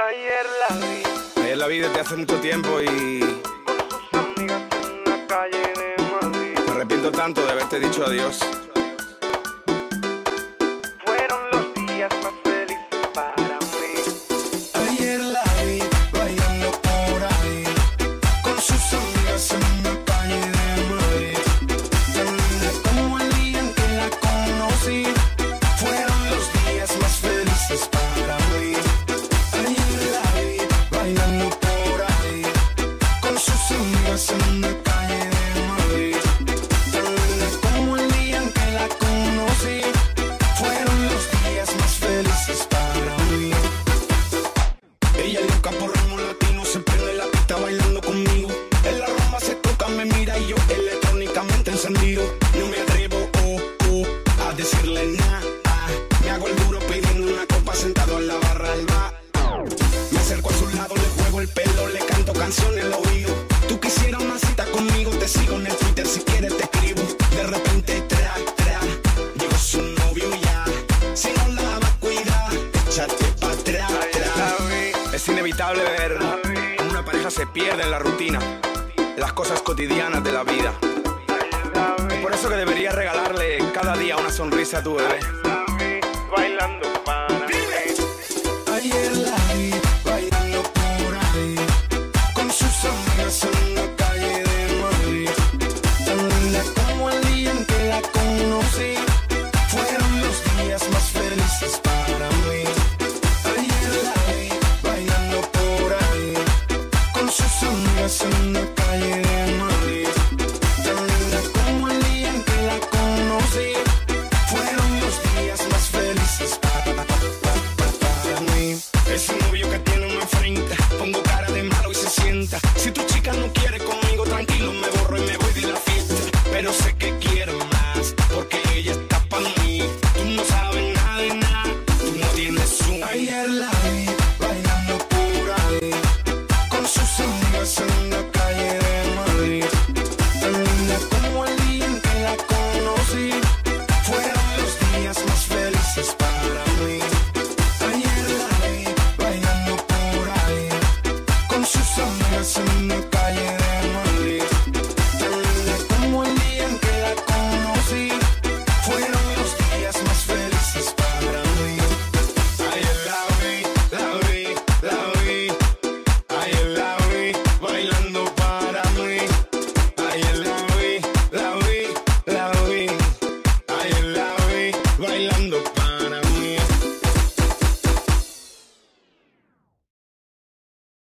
Ayer la vi. Ayer la vi desde hace mucho tiempo y. Con sus amigas en una calle de Madrid. Me arrepiento tanto de haberte dicho adiós. Por ritmo latino, se prende la pista bailando conmigo. En la rumba se toca, me mira y yo electrónicamente encendido. No me atrevo, oh, oh, a decirle nada. Me hago el duro pidiendo una copa sentado en la barra del bar. Me acerco a su lado, le juego el pelo, le canto canciones al oído. Tú quisieras una cita conmigo, te sigo en el Twitter, si quieres te escribo. De repente, tra, tra, llegó su novio ya. Si no la va a cuidar, échate inevitable ver cómo una pareja se pierde en la rutina, las cosas cotidianas de la vida. Es por eso que deberías regalarle cada día una sonrisa a tu bebé. Bailando Ayer la dancing me calles